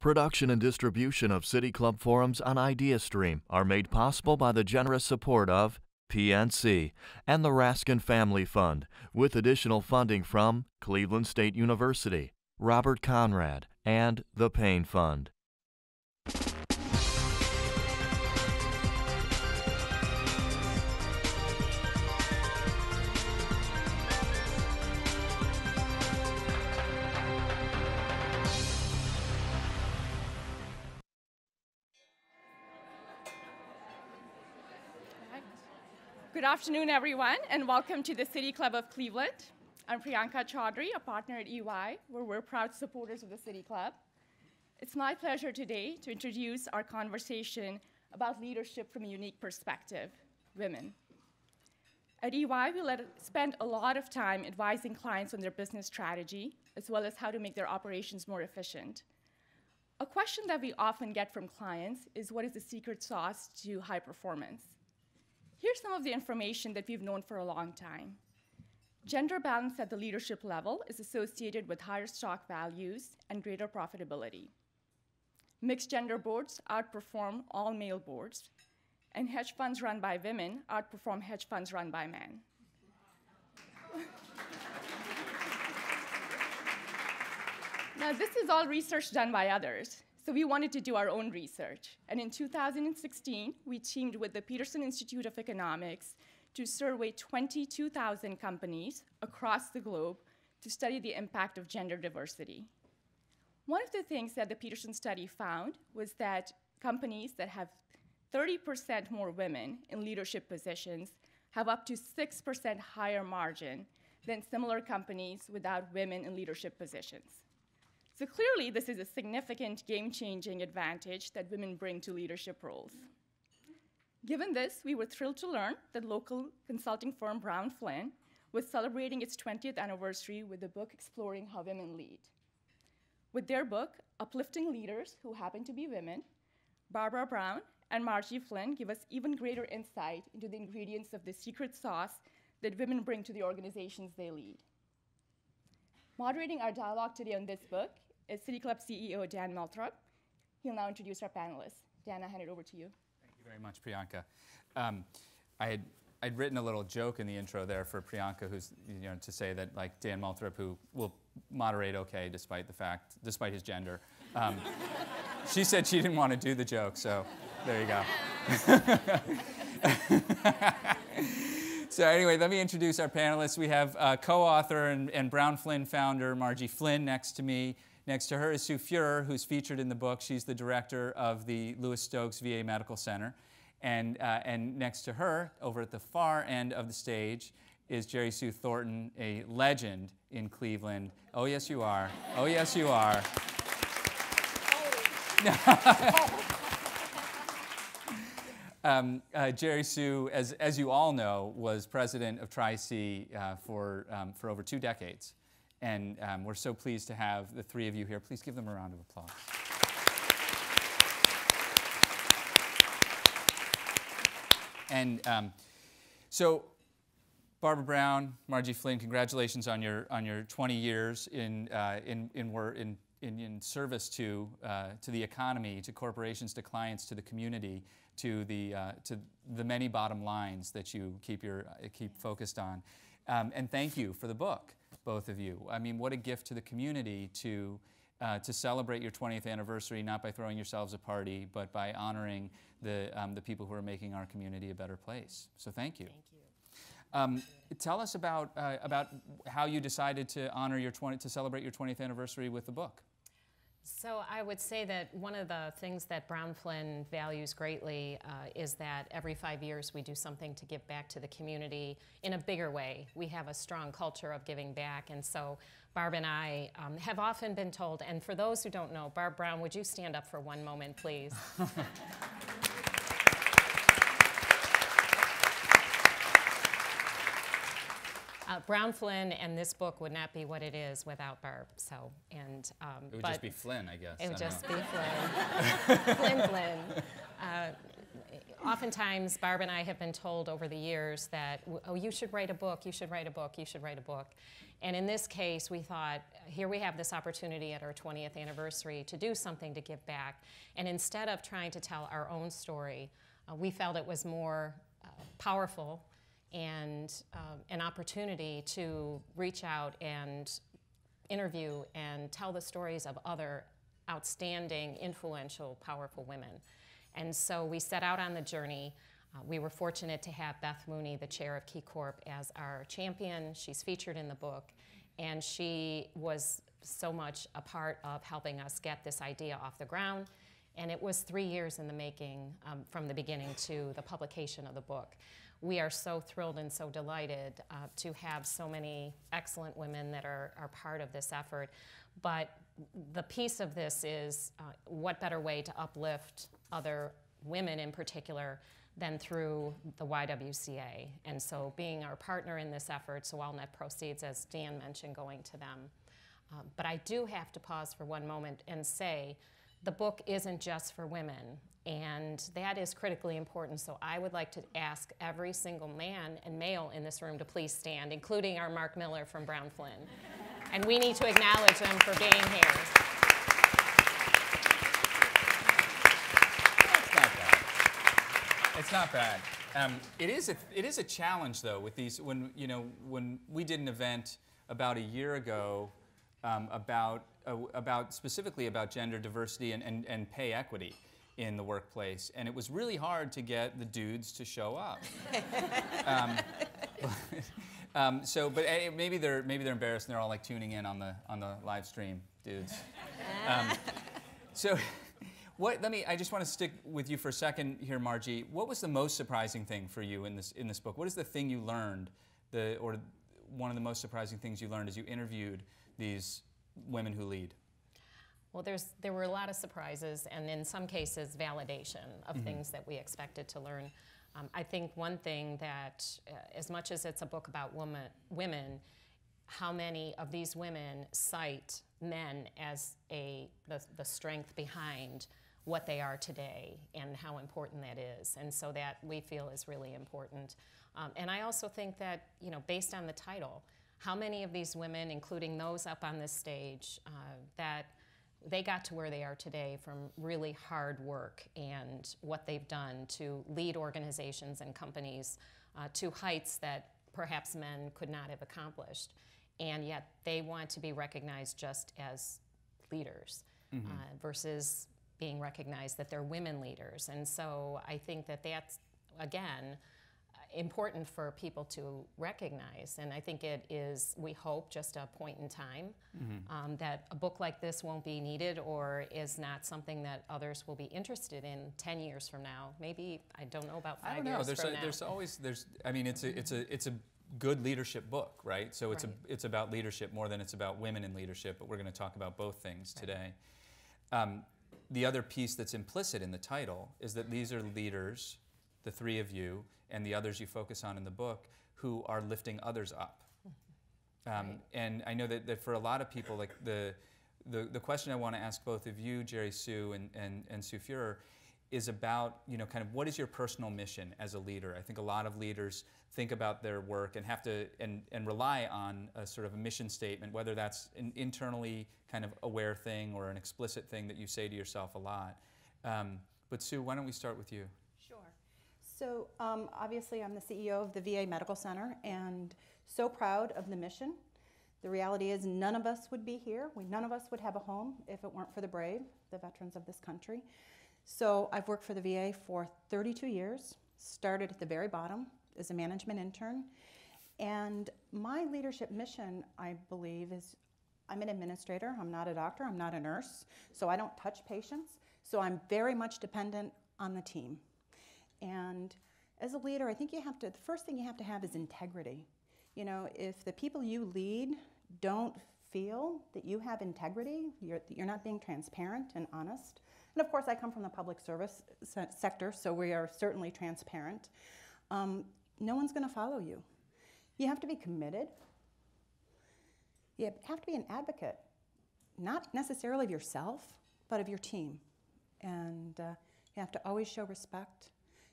Production and distribution of City Club forums on IdeaStream are made possible by the generous support of PNC and the Raskin Family Fund, with additional funding from Cleveland State University, Robert Conrad, and the Payne Fund. Afternoon, everyone, and welcome to the City Club of Cleveland. I'm Priyanka Chaudhry, a partner at EY, where we're proud supporters of the City Club. It's my pleasure today to introduce our conversation about leadership from a unique perspective women. At EY, we let, spend a lot of time advising clients on their business strategy, as well as how to make their operations more efficient. A question that we often get from clients is what is the secret sauce to high performance? Here's some of the information that we've known for a long time. Gender balance at the leadership level is associated with higher stock values and greater profitability. Mixed gender boards outperform all male boards, and hedge funds run by women outperform hedge funds run by men. now, this is all research done by others. So we wanted to do our own research. And in 2016, we teamed with the Peterson Institute of Economics to survey 22,000 companies across the globe to study the impact of gender diversity. One of the things that the Peterson study found was that companies that have 30% more women in leadership positions have up to 6% higher margin than similar companies without women in leadership positions. So clearly, this is a significant game changing advantage that women bring to leadership roles. Given this, we were thrilled to learn that local consulting firm Brown Flynn was celebrating its 20th anniversary with a book exploring how women lead. With their book, Uplifting Leaders Who Happen to Be Women, Barbara Brown and Margie Flynn give us even greater insight into the ingredients of the secret sauce that women bring to the organizations they lead. Moderating our dialogue today on this book is City Club CEO Dan Moulthrop. He'll now introduce our panelists. Dan, I hand it over to you. Thank you very much, Priyanka. Um, I had I'd written a little joke in the intro there for Priyanka, who's you know to say that like Dan Moulthrop, who will moderate okay despite the fact, despite his gender. Um, she said she didn't want to do the joke, so there you go. so anyway, let me introduce our panelists. We have uh, co-author and, and Brown Flynn founder Margie Flynn next to me. Next to her is Sue Fuehrer, who's featured in the book. She's the director of the Louis Stokes VA Medical Center. And, uh, and next to her, over at the far end of the stage, is Jerry Sue Thornton, a legend in Cleveland. Oh, yes, you are. Oh, yes, you are. um, uh, Jerry Sue, as, as you all know, was president of Tri-C uh, for, um, for over two decades. And um, we're so pleased to have the three of you here. Please give them a round of applause. And um, so, Barbara Brown, Margie Flynn, congratulations on your on your 20 years in uh, in in, in in, in service to uh, to the economy, to corporations, to clients, to the community, to the uh, to the many bottom lines that you keep your keep focused on. Um, and thank you for the book both of you. I mean, what a gift to the community to, uh, to celebrate your 20th anniversary, not by throwing yourselves a party, but by honoring the, um, the people who are making our community a better place. So thank you. Thank you. Um, tell us about, uh, about how you decided to honor your 20, to celebrate your 20th anniversary with the book. So I would say that one of the things that Brown Flynn values greatly uh, is that every five years we do something to give back to the community in a bigger way. We have a strong culture of giving back, and so Barb and I um, have often been told, and for those who don't know, Barb Brown, would you stand up for one moment, please? Uh, Brown Flynn and this book would not be what it is without Barb. So and um, it would just be Flynn, I guess. It would just know. be Flynn. Flynn, Flynn. Uh, oftentimes, Barb and I have been told over the years that, oh, you should write a book, you should write a book, you should write a book. And in this case, we thought here we have this opportunity at our 20th anniversary to do something to give back. And instead of trying to tell our own story, uh, we felt it was more uh, powerful and uh, an opportunity to reach out and interview and tell the stories of other outstanding, influential, powerful women. And so we set out on the journey. Uh, we were fortunate to have Beth Mooney, the chair of KeyCorp, as our champion. She's featured in the book, and she was so much a part of helping us get this idea off the ground. And it was three years in the making um, from the beginning to the publication of the book. We are so thrilled and so delighted uh, to have so many excellent women that are, are part of this effort. But the piece of this is uh, what better way to uplift other women in particular than through the YWCA. And so being our partner in this effort, so all net proceeds, as Dan mentioned, going to them. Um, but I do have to pause for one moment and say the book isn't just for women, and that is critically important. So I would like to ask every single man and male in this room to please stand, including our Mark Miller from Brown Flynn. and we need to acknowledge them for being here. It's not bad. Um, it is a it is a challenge though with these when you know when we did an event about a year ago um, about uh, about specifically about gender diversity and, and, and pay equity in the workplace, and it was really hard to get the dudes to show up. um, um, so, but uh, maybe they're maybe they're embarrassed and they're all like tuning in on the on the live stream, dudes. Um, so. What, let me, I just want to stick with you for a second here, Margie. What was the most surprising thing for you in this, in this book? What is the thing you learned, the, or one of the most surprising things you learned as you interviewed these women who lead? Well, there's, there were a lot of surprises, and in some cases, validation of mm-hmm. things that we expected to learn. Um, I think one thing that, uh, as much as it's a book about woman, women, how many of these women cite men as a, the, the strength behind what they are today and how important that is. And so that we feel is really important. Um, and I also think that, you know, based on the title, how many of these women, including those up on this stage, uh, that they got to where they are today from really hard work and what they've done to lead organizations and companies uh, to heights that perhaps men could not have accomplished. And yet they want to be recognized just as leaders mm-hmm. uh, versus being recognized that they're women leaders. And so I think that that's, again, important for people to recognize. And I think it is, we hope, just a point in time mm-hmm. um, that a book like this won't be needed or is not something that others will be interested in 10 years from now. Maybe, I don't know about five I don't know. years there's from a. There's always, there's, I mean, it's a, it's a, it's a good leadership book, right? So it's, right. A, it's about leadership more than it's about women in leadership, but we're going to talk about both things right. today. Um, the other piece that's implicit in the title is that these are leaders, the three of you, and the others you focus on in the book, who are lifting others up. Um, right. And I know that, that for a lot of people, like the, the, the question I want to ask both of you, Jerry Sue and, and, and Sue Fuehrer, is about you know kind of what is your personal mission as a leader i think a lot of leaders think about their work and have to and, and rely on a sort of a mission statement whether that's an internally kind of aware thing or an explicit thing that you say to yourself a lot um, but sue why don't we start with you so um, obviously i'm the ceo of the va medical center and so proud of the mission the reality is none of us would be here we, none of us would have a home if it weren't for the brave the veterans of this country so I've worked for the VA for 32 years, started at the very bottom as a management intern. And my leadership mission, I believe, is I'm an administrator, I'm not a doctor, I'm not a nurse, so I don't touch patients. So I'm very much dependent on the team. And as a leader, I think you have to, the first thing you have to have is integrity. You know, if the people you lead don't feel that you have integrity, you're, you're not being transparent and honest, and of course, I come from the public service se sector, so we are certainly transparent. Um, no one's going to follow you. You have to be committed. You have to be an advocate, not necessarily of yourself, but of your team. And uh, you have to always show respect,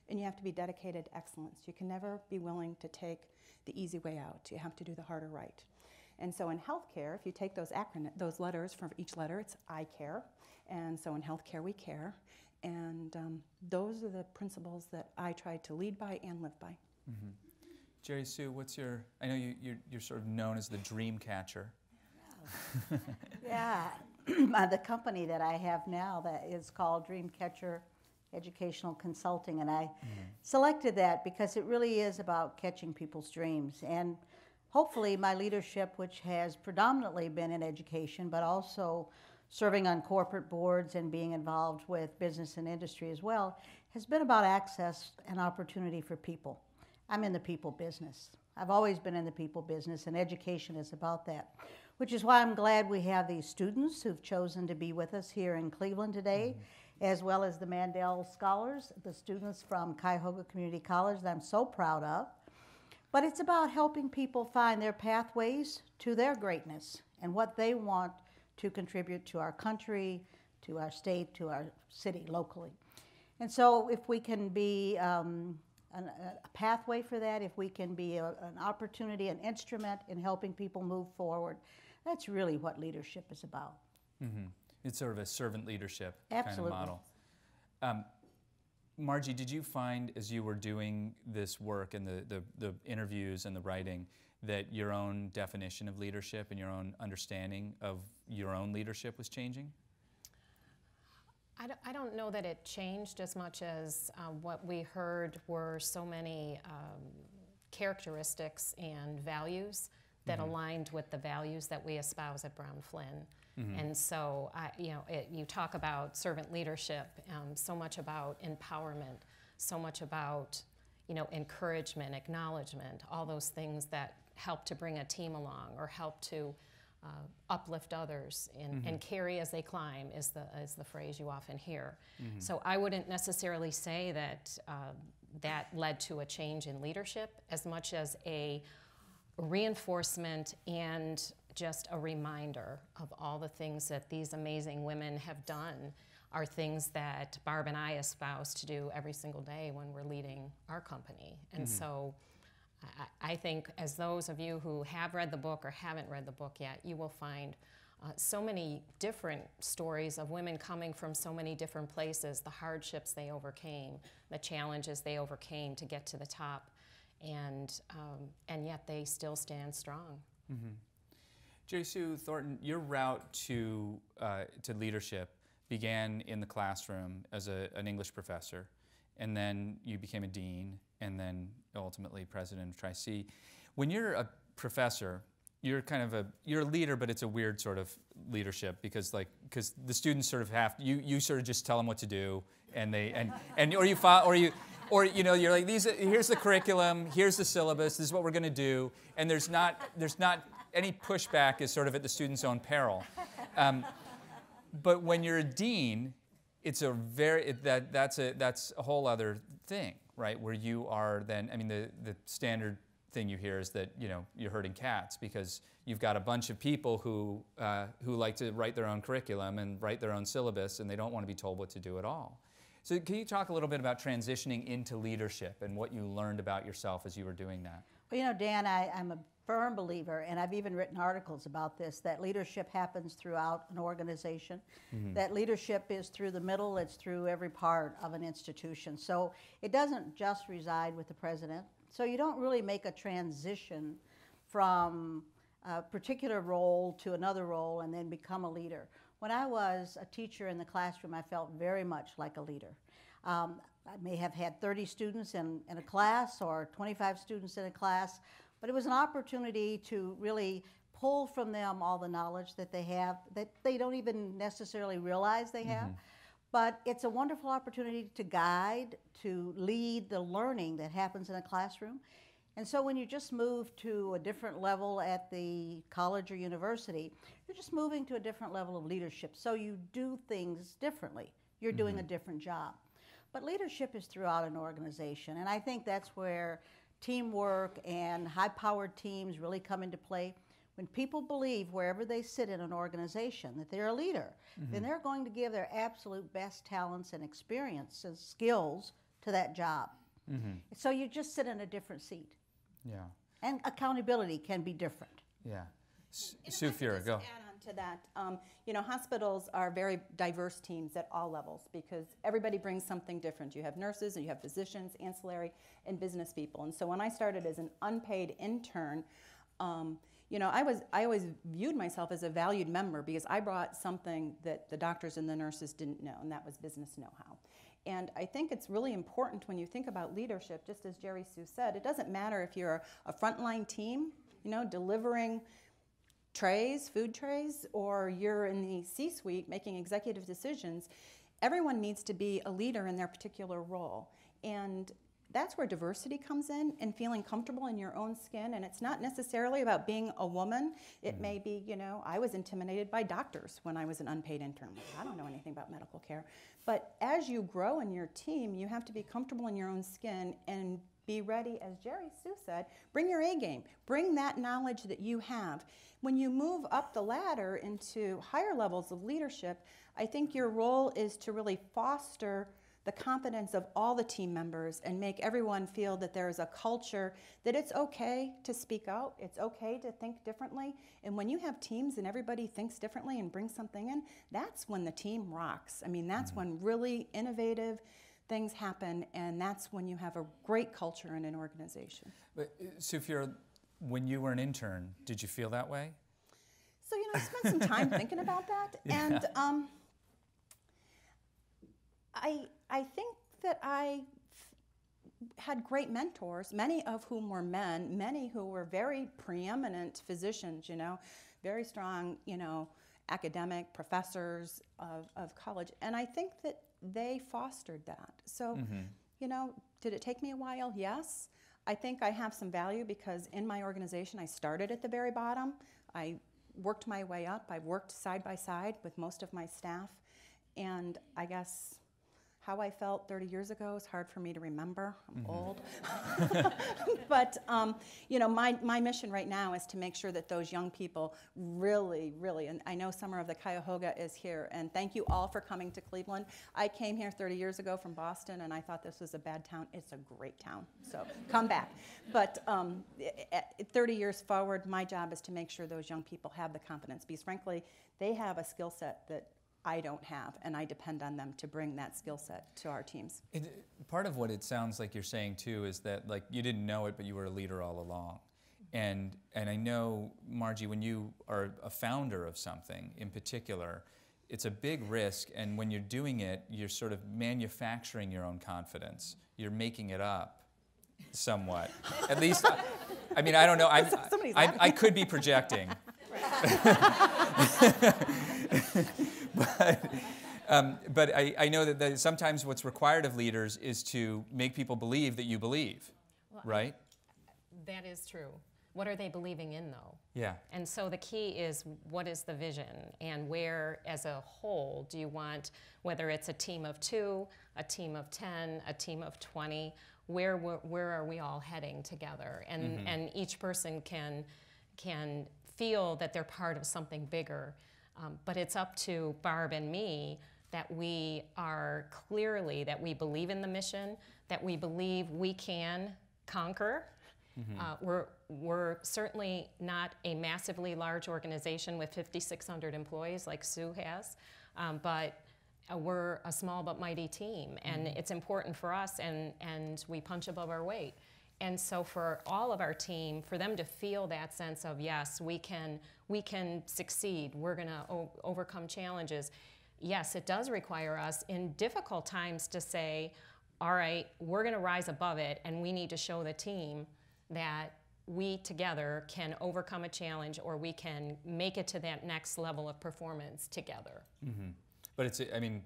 and you have to be dedicated to excellence. You can never be willing to take the easy way out. You have to do the harder right. And so in healthcare, if you take those acronym, those letters from each letter, it's I care. And so in healthcare, we care. And um, those are the principles that I try to lead by and live by. Mm-hmm. Jerry Sue, what's your? I know you, you're, you're sort of known as the dream catcher. yeah, the company that I have now that is called Dreamcatcher Educational Consulting, and I mm-hmm. selected that because it really is about catching people's dreams and hopefully my leadership, which has predominantly been in education, but also serving on corporate boards and being involved with business and industry as well, has been about access and opportunity for people. I'm in the people business. I've always been in the people business, and education is about that, which is why I'm glad we have these students who've chosen to be with us here in Cleveland today, mm-hmm. As well as the Mandel Scholars, the students from Cuyahoga Community College that I'm so proud of. But it's about helping people find their pathways to their greatness and what they want to contribute to our country, to our state, to our city locally. And so, if we can be um, an, a pathway for that, if we can be a, an opportunity, an instrument in helping people move forward, that's really what leadership is about. Mm-hmm. It's sort of a servant leadership Absolutely. kind of model. Um, Margie, did you find as you were doing this work and the, the, the, interviews and the writing that your own definition of leadership and your own understanding of your own leadership was changing? I don't, I don't know that it changed as much as uh, what we heard were so many um, characteristics and values that mm-hmm. aligned with the values that we espouse at Brown Flynn. Mm-hmm. And so, I, you know, it, you talk about servant leadership, um, so much about empowerment, so much about, you know, encouragement, acknowledgement, all those things that help to bring a team along or help to uh, uplift others and, mm-hmm. and, carry as they climb is the, is the phrase you often hear. Mm-hmm. So I wouldn't necessarily say that uh, that led to a change in leadership as much as a reinforcement and just a reminder of all the things that these amazing women have done are things that Barb and I espouse to do every single day when we're leading our company. And mm-hmm. so I, I, think, as those of you who have read the book or haven't read the book yet, you will find uh, so many different stories of women coming from so many different places, the hardships they overcame, the challenges they overcame to get to the top, and, um, and yet they still stand strong. Mm-hmm. Jerry Thornton, your route to, uh, to leadership began in the classroom as a, an English professor, and then you became a dean, and then ultimately president of Tri-C. When you're a professor, you're kind of a you're a leader, but it's a weird sort of leadership because like because the students sort of have you you sort of just tell them what to do, and they and and or you follow, or you or you know you're like these here's the curriculum, here's the syllabus, this is what we're going to do, and there's not there's not any pushback is sort of at the student's own peril. Um, but when you're a dean, it's a very it, that that's a that's a whole other thing, right? Where you are then I mean the the standard thing you hear is that you know you're herding cats because you've got a bunch of people who uh, who like to write their own curriculum and write their own syllabus and they don't want to be told what to do at all. So can you talk a little bit about transitioning into leadership and what you learned about yourself as you were doing that? Well, you know, Dan, I, I'm a firm believer, and I've even written articles about this, that leadership happens throughout an organization, mm-hmm. that leadership is through the middle, it's through every part of an institution. So it doesn't just reside with the president. So you don't really make a transition from a particular role to another role and then become a leader. When I was a teacher in the classroom, I felt very much like a leader. Um, I may have had 30 students in, in a class or 25 students in a class, but it was an opportunity to really pull from them all the knowledge that they have that they don't even necessarily realize they have. Mm-hmm. But it's a wonderful opportunity to guide, to lead the learning that happens in a classroom. And so when you just move to a different level at the college or university, you're just moving to a different level of leadership. So you do things differently. You're doing a different job. But leadership is throughout an organization. And I think that's where teamwork and high powered teams really come into play. When people believe wherever they sit in an organization that they're a leader, mm-hmm. then they're going to give their absolute best talents and experiences, skills to that job. Mm-hmm. So you just sit in a different seat. Yeah. And accountability can be different. Yeah. Sue Fuehrer, go. To that, um, you know, hospitals are very diverse teams at all levels because everybody brings something different. You have nurses and you have physicians, ancillary, and business people. And so when I started as an unpaid intern, um, you know, I was I always viewed myself as a valued member because I brought something that the doctors and the nurses didn't know, and that was business know-how. And I think it's really important when you think about leadership, just as Jerry Sue said, it doesn't matter if you're a frontline team, you know, delivering trays, food trays, or you're in the C suite making executive decisions, everyone needs to be a leader in their particular role. And that's where diversity comes in and feeling comfortable in your own skin. And it's not necessarily about being a woman. It may be, you know, I was intimidated by doctors when I was an unpaid intern. I don't know anything about medical care. But as you grow in your team, you have to be comfortable in your own skin and be ready, as Jerry Sue said, bring your A game, bring that knowledge that you have. When you move up the ladder into higher levels of leadership, I think your role is to really foster the confidence of all the team members and make everyone feel that there is a culture that it's okay to speak out, it's okay to think differently. And when you have teams and everybody thinks differently and brings something in, that's when the team rocks. I mean, that's mm-hmm. when really innovative things happen, and that's when you have a great culture in an organization. But, uh, Sue Fuehrer, when you were an intern, did you feel that way? So, you know, I spent some time thinking about that, yeah. and um, I, I think that I had great mentors, many of whom were men, many who were very preeminent physicians, you know, very strong, you know, academic professors of, of college. And I think that they fostered that. So, mm-hmm. you know, did it take me a while? Yes. I think I have some value because in my organization, I started at the very bottom. I worked my way up. I worked side by side with most of my staff. And I guess how I felt 30 years ago is hard for me to remember. I'm mm-hmm. old. but, um, you know, my, my mission right now is to make sure that those young people really, really, and I know Summer of the Cuyahoga is here, and thank you all for coming to Cleveland. I came here 30 years ago from Boston, and I thought this was a bad town. It's a great town, so come back. But um, 30 years forward, my job is to make sure those young people have the confidence, because frankly, they have a skill set that I don't have, and I depend on them to bring that skill set to our teams. It, uh, part of what it sounds like you're saying too is that like you didn't know it, but you were a leader all along. And and I know Margie, when you are a founder of something in particular, it's a big risk, and when you're doing it, you're sort of manufacturing your own confidence. You're making it up somewhat. At least, I, I mean, I don't know. I, I, I could be projecting. but um, but I, I know that, that, sometimes what's required of leaders is to make people believe that you believe, well, right? That is true. What are they believing in, though? Yeah. And so the key is what is the vision and where, as a whole, do you want, whether it's a team of two, a team of 10, a team of 20, where, where are we all heading together? And, mm-hmm. and each person can, can feel that they're part of something bigger. Um, but it's up to Barb and me that we are clearly that we believe in the mission, that we believe we can conquer. Mm-hmm. Uh, we're, we're certainly not a massively large organization with 5,600 employees like Sue has, um, but uh, we're a small but mighty team, and mm-hmm. it's important for us, and, and we punch above our weight. And so for all of our team, for them to feel that sense of yes, we can we can succeed. We're going to overcome challenges. Yes, it does require us in difficult times to say, all right, we're going to rise above it and we need to show the team that we together can overcome a challenge or we can make it to that next level of performance together. Mm-hmm. But it's, I mean,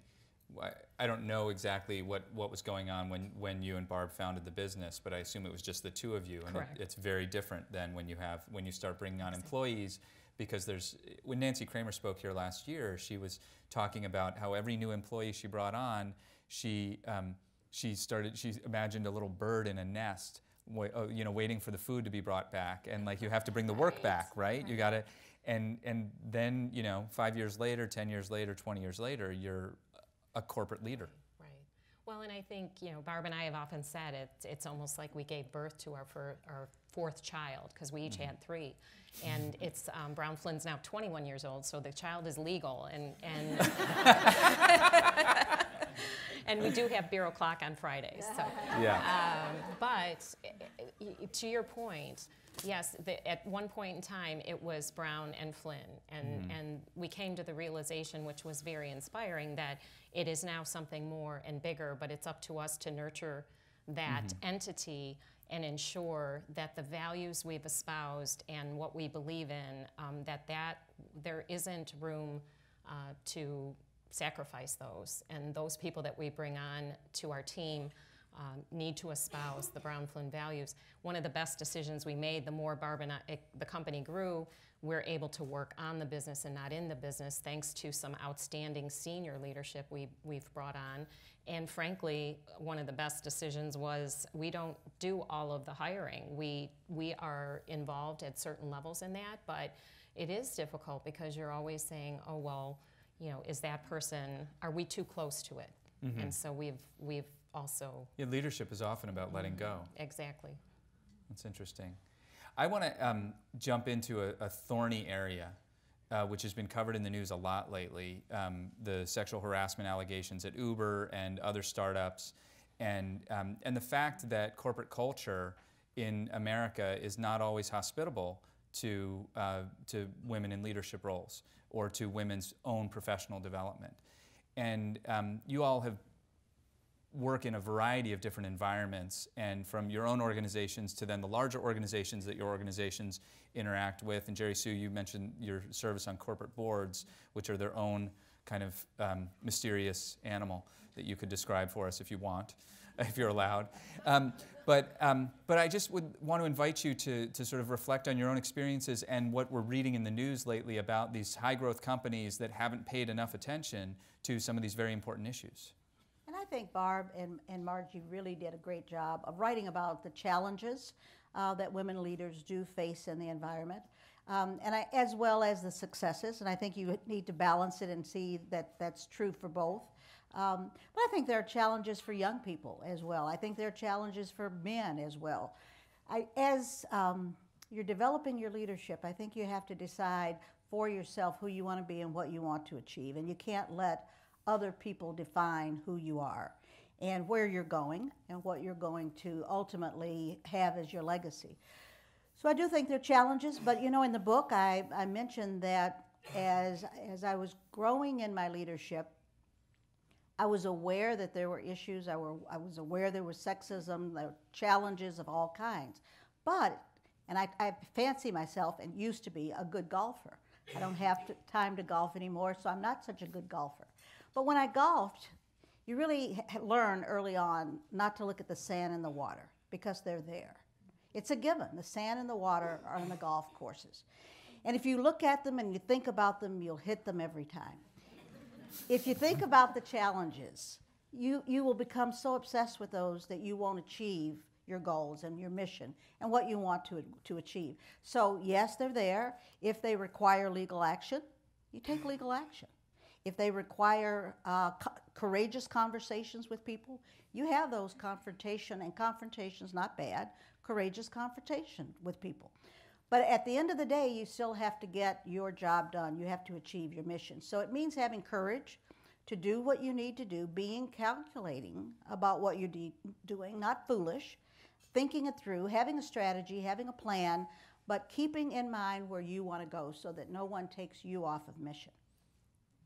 I don't know exactly what, what was going on when, when you and Barb founded the business, but I assume it was just the two of you, and it, it's very different than when you have when you start bringing on employees, because there's when Nancy Kramer spoke here last year, she was talking about how every new employee she brought on, she um, she started she imagined a little bird in a nest, uh, you know, waiting for the food to be brought back, and like you have to bring the work back, right? You got to, and and then you know, five years later, ten years later, twenty years later, you're a corporate leader. Right. Well, and I think, you know, Barb and I have often said it, it's almost like we gave birth to our, fir- our fourth child because we each had three. And it's um, Brown Flynn's now 21 years old, so the child is legal, and and and we do have beer o'clock on Fridays. So, Yeah. um, but uh, to your point, yes, the, at one point in time it was Brown and Flynn, and and we came to the realization, which was very inspiring, that it is now something more and bigger. But it's up to us to nurture that entity and ensure that the values we've espoused and what we believe in, um, that that there isn't room uh, to sacrifice those. And those people that we bring on to our team um, need to espouse the Brown Flynn values. One of the best decisions we made, the more Barb and I, it, the company grew, we're able to work on the business and not in the business thanks to some outstanding senior leadership we, we've brought on. And frankly, one of the best decisions was we don't do all of the hiring. We, we are involved at certain levels in that, but it is difficult because you're always saying, oh, well, you know, is that person, are we too close to it? And so we've, we've also, Yeah, leadership is often about letting go. exactly. That's interesting. I want to um, jump into a, a thorny area, uh, which has been covered in the news a lot lately um, the sexual harassment allegations at Uber and other startups, and, um, and the fact that corporate culture in America is not always hospitable to, uh, to women in leadership roles or to women's own professional development. And um, you all have work in a variety of different environments and from your own organizations to then the larger organizations that your organizations interact with and jerry sue you mentioned your service on corporate boards which are their own kind of um, mysterious animal that you could describe for us if you want if you're allowed um, but, um, but i just would want to invite you to, to sort of reflect on your own experiences and what we're reading in the news lately about these high growth companies that haven't paid enough attention to some of these very important issues And I think Barb and, and Margie really did a great job of writing about the challenges uh, that women leaders do face in the environment, um, and I, as well as the successes. And I think you need to balance it and see that that's true for both. Um, but I think there are challenges for young people as well. I think there are challenges for men as well. I, as um, you're developing your leadership, I think you have to decide for yourself who you want to be and what you want to achieve. And you can't let other people define who you are and where you're going and what you're going to ultimately have as your legacy. So I do think there are challenges, but you know, in the book, I, I mentioned that as, as I was growing in my leadership, I was aware that there were issues. I, were, I was aware there was sexism, there were challenges of all kinds. But, and I, I fancy myself and used to be a good golfer. I don't have to, time to golf anymore, so I'm not such a good golfer. But when I golfed, you really learn early on not to look at the sand and the water because they're there. It's a given. The sand and the water are on the golf courses. And if you look at them and you think about them, you'll hit them every time if you think about the challenges, you, you will become so obsessed with those that you won't achieve your goals and your mission and what you want to, to achieve. So, yes, they're there. If they require legal action, you take legal action. If they require uh, co- courageous conversations with people, you have those confrontation, and confrontation's not bad, courageous confrontation with people. But at the end of the day, you still have to get your job done. You have to achieve your mission. So it means having courage to do what you need to do, being calculating about what you're de- doing, not foolish, thinking it through, having a strategy, having a plan, but keeping in mind where you want to go so that no one takes you off of mission.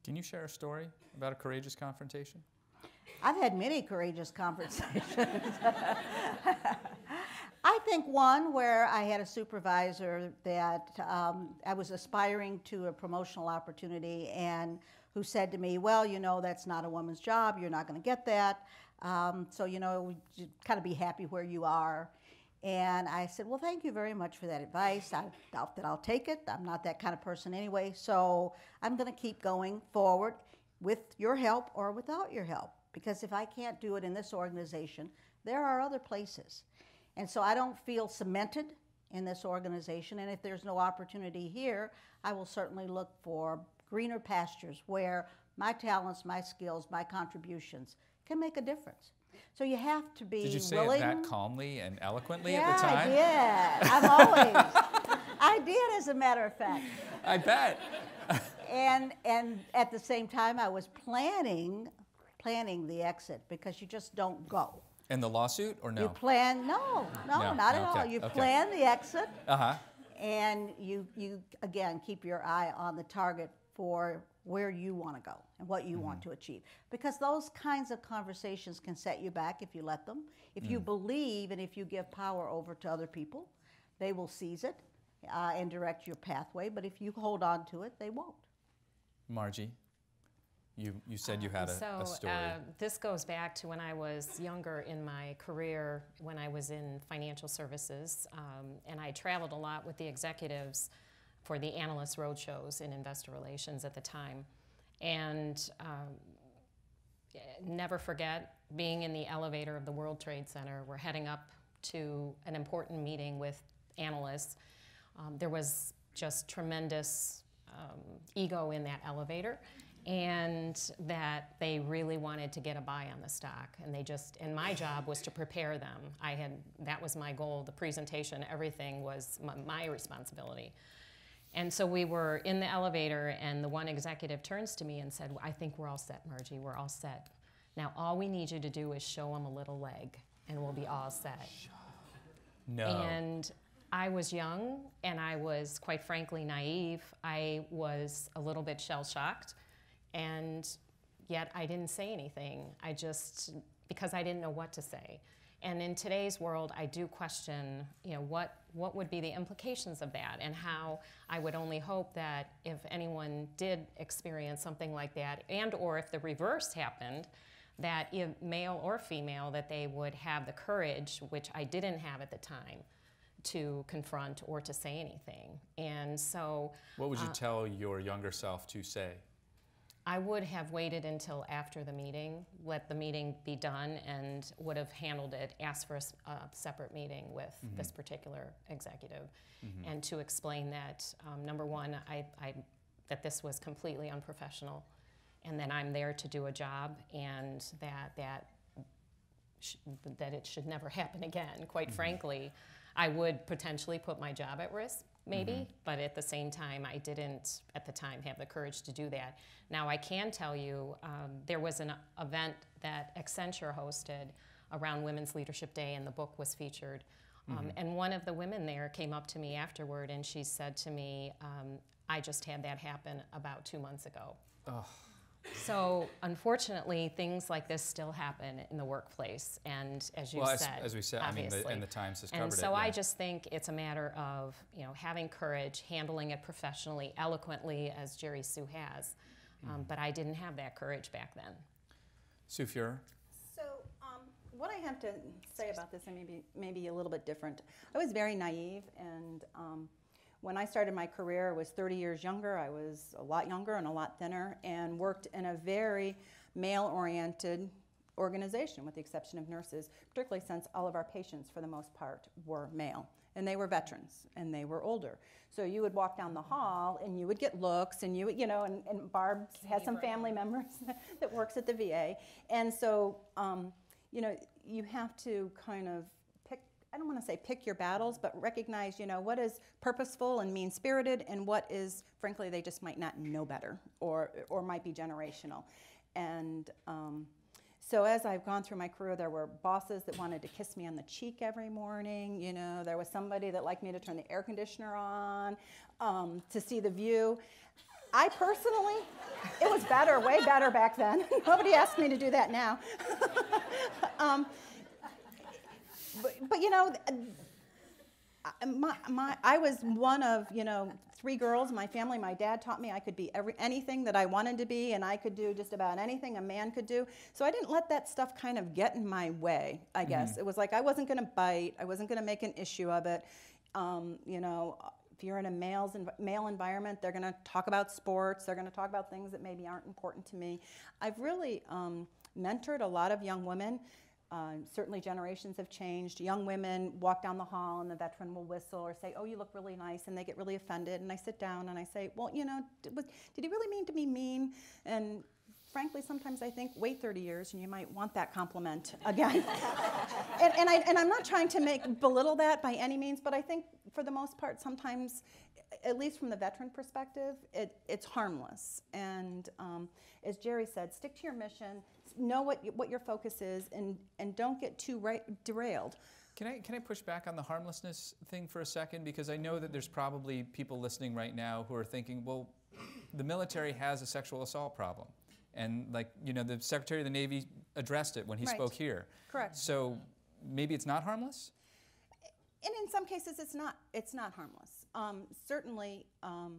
Can you share a story about a courageous confrontation? I've had many courageous conversations. I think one where I had a supervisor that um, I was aspiring to a promotional opportunity and who said to me, Well, you know, that's not a woman's job. You're not going to get that. Um, so, you know, kind of be happy where you are. And I said, Well, thank you very much for that advice. I doubt that I'll take it. I'm not that kind of person anyway. So I'm going to keep going forward with your help or without your help. Because if I can't do it in this organization, there are other places. And so I don't feel cemented in this organization. And if there's no opportunity here, I will certainly look for greener pastures where my talents, my skills, my contributions can make a difference. So you have to be Did you say willing. that calmly and eloquently yeah, at the time? I did. I'm always. I did, as a matter of fact. I bet. And and at the same time, I was planning planning the exit because you just don't go. In the lawsuit or no? You plan no, no, No, not at okay, all. You okay. plan the exit, Uh huh. and you you again keep your eye on the target for where you want to go and what you want Mm-hmm. to achieve because those kinds of conversations can set you back if you let them if Mm. you believe and if you give power over to other people they will seize it uh, and direct your pathway but if you hold on to it they won't Margie, you, you said you had a, so a story. Uh, this goes back to when I was younger in my career, when I was in financial services, um, and I traveled a lot with the executives for the analyst roadshows in investor relations at the time, and um, never forget being in the elevator of the World Trade Center. We're heading up to an important meeting with analysts. Um, there was just tremendous um, ego in that elevator, and that they really wanted to get a buy on the stock. And they just, and my job was to prepare them. I had, that was my goal. The presentation, everything was my, my responsibility. And so we were in the elevator, and the one executive turns to me and said, I think we're all set, Margie. We're all set. Now, all we need you to do is show them a little leg, and we'll be all set. no. And I was young, and I was, quite frankly, naive. I was a little bit shell shocked, and yet I didn't say anything. I just, because I didn't know what to say. And in today's world, I do question, you know, what, what would be the implications of that and how I would only hope that if anyone did experience something like that and or if the reverse happened, that if male or female, that they would have the courage, which I didn't have at the time, to confront or to say anything. And so what would you uh, tell your younger self to say? I would have waited until after the meeting, let the meeting be done, and would have handled it, asked for a, s- a separate meeting with mm-hmm. this particular executive, mm-hmm. and to explain that um, number one, I, I, that this was completely unprofessional, and that I'm there to do a job, and that that sh- that it should never happen again. Quite mm-hmm. frankly, I would potentially put my job at risk, maybe, but at the same time, I didn't at the time have the courage to do that. Now, I can tell you um, there was an event that Accenture hosted around Women's Leadership Day, and the book was featured. Um, and one of the women there came up to me afterward, and she said to me, um, I just had that happen about two months ago. So unfortunately, things like this still happen in the workplace, and as you Well, said, as we said, I mean, the- obviously. and the Times has And covered so it, I yeah. just think it's a matter of you know having courage, handling it professionally, eloquently, as Jerry Sue has. Um, but I didn't have that courage back then. Sue Fuehrer? So, um, what I have to say about this, and maybe maybe a little bit different. I was very naive, and um, when I started my career, I was 30 years younger. I was a lot younger and a lot thinner, and worked in a very male-oriented organization, with the exception of nurses. Particularly since all of our patients, for the most part, were male, and they were veterans, and they were older. So you would walk down the hall, and you would get looks, and you would, you know, and, and Barb has some family members that works at the VA, and so. Um, you know, you have to kind of I don't want to say pick your battles, but recognize, you know, what is purposeful and mean spirited and what is, frankly, they just might not know better or, or might be generational. And um, so as I've gone through my career, there were bosses that wanted to kiss me on the cheek every morning. You know, there was somebody that liked me to turn the air conditioner on um, to see the view. I personally, it was better, way better back then. Nobody asked me to do that now. um, but, but you know, I- my, my, I was one of, you know, three girls my family. My dad taught me I could be every, anything that I wanted to be, and I could do just about anything a man could do. So I didn't let that stuff kind of get in my way, I guess. It was like I wasn't going to bite, I wasn't going to make an issue of it. Um, you know, if you're in a male's env- male environment, they're going to talk about sports, they're going to talk about things that maybe aren't important to me. I've really um, mentored a lot of young women. Uh, certainly, generations have changed. Young women walk down the hall and the veteran will whistle or say, Oh, you look really nice, and they get really offended. And I sit down and I say, Well, you know, did, did he really mean to be mean? And frankly, sometimes I think wait 30 years and you might want that compliment again. and, and, I, and I'm not trying to make belittle that by any means, but I think for the most part, sometimes, at least from the veteran perspective, it, it's harmless. And um, as Jerry said, stick to your mission, know what, what your focus is, and, and don't get too ra- derailed. Can I, can I push back on the harmlessness thing for a second? Because I know that there's probably people listening right now who are thinking, well, the military has a sexual assault problem. And like, you know, the Secretary of the Navy addressed it when he Right. spoke here. Correct. So maybe it's not harmless? and in some cases it's not it's not harmless um, certainly um,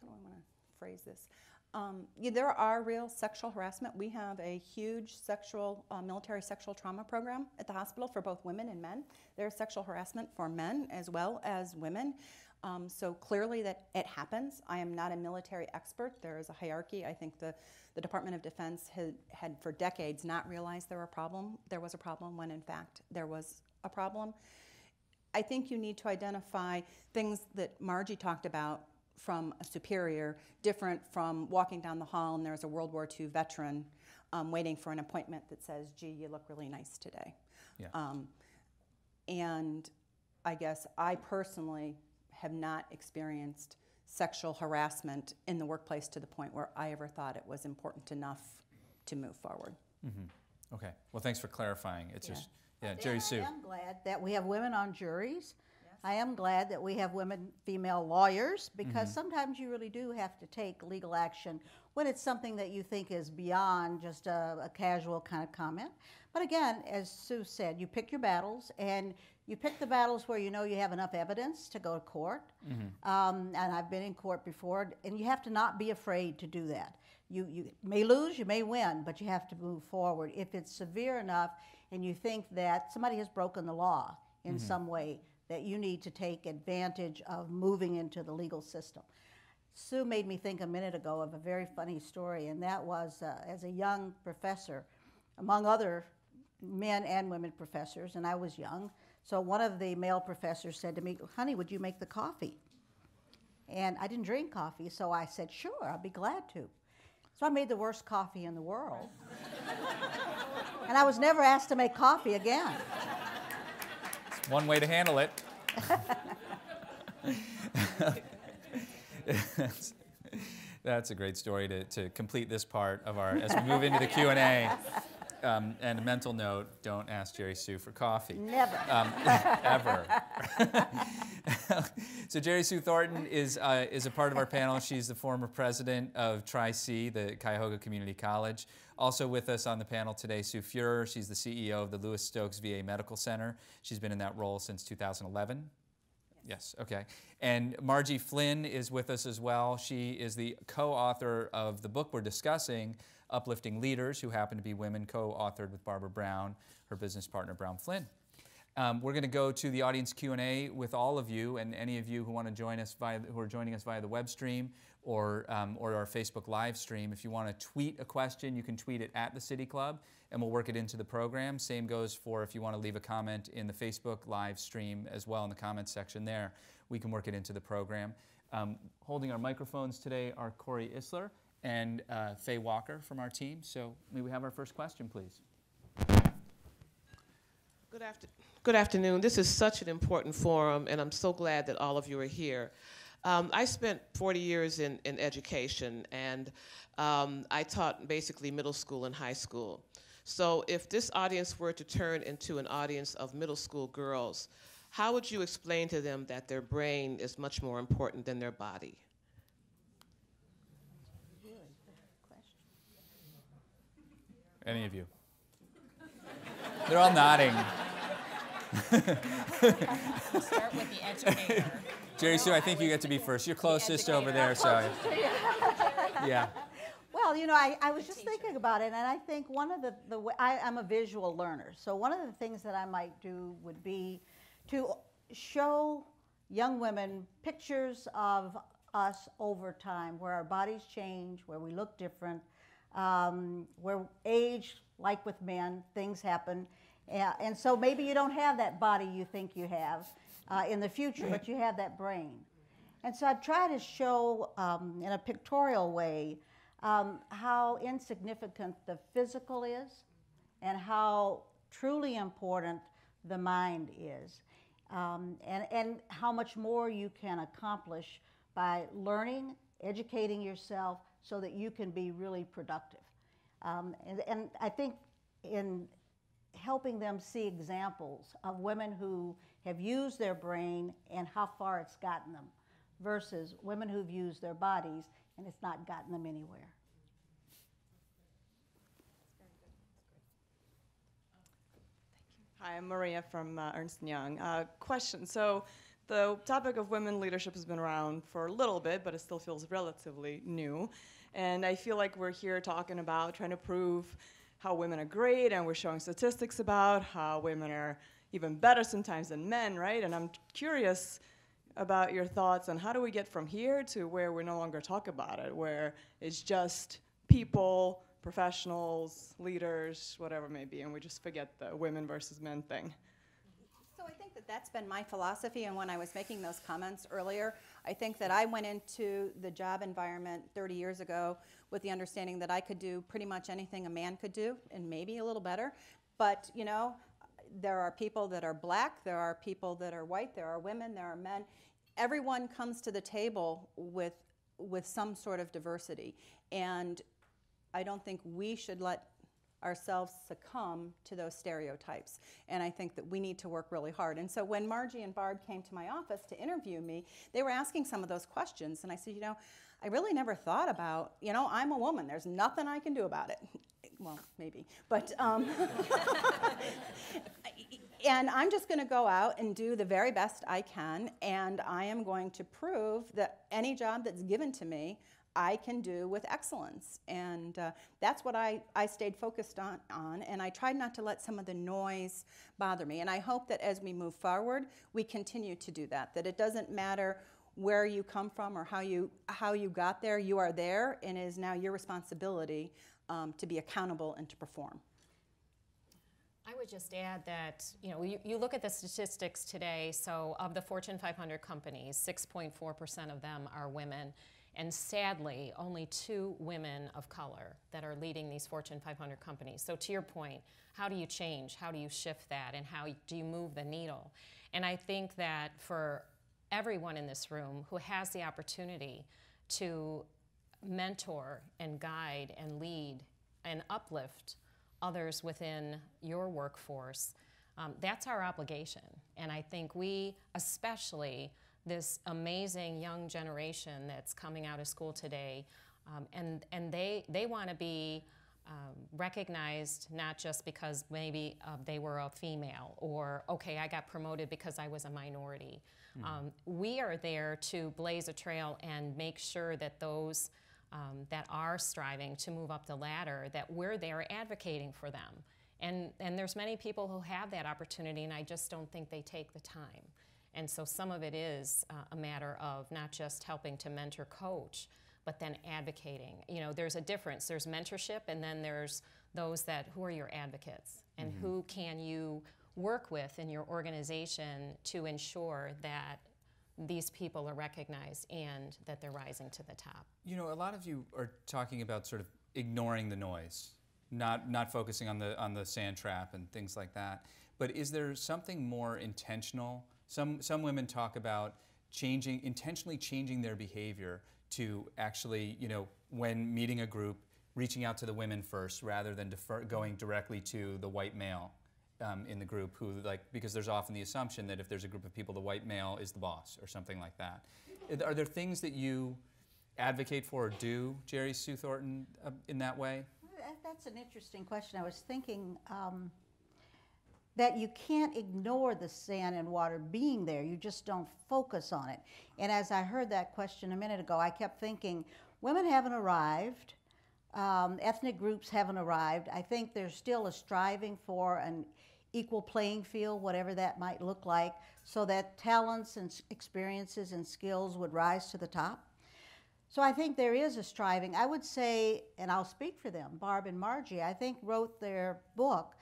how do i want to phrase this? Um, yeah, there are real sexual harassment. We have a huge sexual uh, military sexual trauma program at the hospital for both women and men. There's sexual harassment for men as well as women. Um, so clearly that it happens. I am not a military expert. There is a hierarchy. I think the the Department of Defense had, had for decades not realized there were a problem. There was a problem when in fact there was a problem. I think you need to identify things that Margie talked about from a superior, different from walking down the hall and there's a World War II veteran um, waiting for an appointment that says, "Gee, you look really nice today." Yeah. Um, and I guess I personally have not experienced sexual harassment in the workplace to the point where I ever thought it was important enough to move forward. Okay. Well, thanks for clarifying. It's Yeah. just, yeah, Jerry Sue. I am glad that we have women on juries. I am glad that we have women, female lawyers, because Mm-hmm. sometimes you really do have to take legal action when it's something that you think is beyond just a, a casual kind of comment. But again, as Sue said, you pick your battles, and you pick the battles where you know you have enough evidence to go to court. Um, and I've been in court before, and you have to not be afraid to do that. You, you may lose, you may win, but you have to move forward. If it's severe enough and you think that somebody has broken the law in some way, that you need to take advantage of moving into the legal system. Sue made me think a minute ago of a very funny story, and that was uh, as a young professor, among other men and women professors, and I was young. So one of the male professors said to me, Honey, would you make the coffee? And I didn't drink coffee, so I said, Sure, I'd be glad to. So I made the worst coffee in the world. and I was never asked to make coffee again. One way to handle it. That's a great story to, to complete this part of our, as we move into the Q&A. Um, and a mental note, don't ask Jerry Sue for coffee. Never. Um, ever. so Jerry Sue Thornton is, uh, is a part of our panel. She's the former president of Tri-C, the Cuyahoga Community College. Also with us on the panel today, Sue Fuehrer. She's the CEO of the Louis Stokes VA Medical Center. She's been in that role since 2011. Yes, okay. And Margie Flynn is with us as well. She is the co author of the book we're discussing, Uplifting Leaders, who happen to be women, co authored with Barbara Brown, her business partner, Brown Flynn. Um, we're going to go to the audience Q&A with all of you and any of you who want to join us via, who are joining us via the web stream or, um, or our Facebook live stream. If you want to tweet a question, you can tweet it at the City Club and we'll work it into the program. Same goes for if you want to leave a comment in the Facebook live stream as well in the comments section there. We can work it into the program. Um, holding our microphones today are Corey Isler and uh, Faye Walker from our team. So may we have our first question, please? Good, after- good afternoon. This is such an important forum, and I'm so glad that all of you are here. Um, I spent 40 years in, in education, and um, I taught basically middle school and high school. So, if this audience were to turn into an audience of middle school girls, how would you explain to them that their brain is much more important than their body? Any of you? They're all nodding. Start with the educator. Jerry Sue, I think you get to be first. You're closest over there, so. Yeah. Well, you know, I, I was just thinking about it, and I think one of the, the wa- I, I'm a visual learner. So one of the things that I might do would be to show young women pictures of us over time, where our bodies change, where we look different, um, where age, like with men, things happen. And so maybe you don't have that body you think you have uh, in the future, but you have that brain. And so I try to show um, in a pictorial way um, how insignificant the physical is and how truly important the mind is. Um, and, and how much more you can accomplish by learning, educating yourself so that you can be really productive. Um, and, and I think in helping them see examples of women who have used their brain and how far it's gotten them versus women who've used their bodies and it's not gotten them anywhere. Hi, I'm Maria from uh, Ernst & Young. Uh, question, so the topic of women leadership has been around for a little bit, but it still feels relatively new. And I feel like we're here talking about trying to prove how women are great, and we're showing statistics about how women are even better sometimes than men, right? And I'm curious about your thoughts on how do we get from here to where we no longer talk about it, where it's just people professionals, leaders, whatever it may be, and we just forget the women versus men thing. So I think that that's been my philosophy, and when I was making those comments earlier, I think that I went into the job environment 30 years ago with the understanding that I could do pretty much anything a man could do, and maybe a little better. But, you know, there are people that are black, there are people that are white, there are women, there are men. Everyone comes to the table with with some sort of diversity. And I don't think we should let ourselves succumb to those stereotypes. And I think that we need to work really hard. And so when Margie and Barb came to my office to interview me, they were asking some of those questions. And I said, you know, I really never thought about, you know, I'm a woman. There's nothing I can do about it. Well, maybe. But, um, and I'm just going to go out and do the very best I can. And I am going to prove that any job that's given to me, I can do with excellence. And uh, that's what I, I stayed focused on, on. And I tried not to let some of the noise bother me. And I hope that as we move forward, we continue to do that, that it doesn't matter where you come from or how you, how you got there, you are there, and it is now your responsibility um, to be accountable and to perform. I would just add that, you know, you, you, look at the statistics today, so of the Fortune 500 companies, 6.4% of them are women and sadly, only two women of color that are leading these Fortune 500 companies. So, to your point, how do you change? How do you shift that? And how do you move the needle? And I think that for everyone in this room who has the opportunity to mentor and guide and lead and uplift others within your workforce, um, that's our obligation. And I think we, especially, this amazing young generation that's coming out of school today, um, and and they they want to be um, recognized not just because maybe uh, they were a female or okay I got promoted because I was a minority. Mm-hmm. Um, we are there to blaze a trail and make sure that those um, that are striving to move up the ladder that we're there advocating for them. And, and there's many people who have that opportunity, and I just don't think they take the time. And so some of it is uh, a matter of not just helping to mentor coach, but then advocating. You know, there's a difference. There's mentorship, and then there's those that who are your advocates and mm-hmm. who can you work with in your organization to ensure that these people are recognized and that they're rising to the top. You know, a lot of you are talking about sort of ignoring the noise, not not focusing on the on the sand trap and things like that. But is there something more intentional some, some women talk about changing, intentionally changing their behavior to actually, you know, when meeting a group, reaching out to the women first rather than defer, going directly to the white male um, in the group who like because there's often the assumption that if there's a group of people the white male is the boss or something like that. Are there things that you advocate for or do jerry sue thornton uh, in that way? That's an interesting question. I was thinking um, that you can't ignore the sand and water being there. You just don't focus on it. And as I heard that question a minute ago, I kept thinking women haven't arrived, um, ethnic groups haven't arrived. I think there's still a striving for an equal playing field, whatever that might look like, so that talents and experiences and skills would rise to the top. So I think there is a striving. I would say, and I'll speak for them, Barb and Margie, I think wrote their book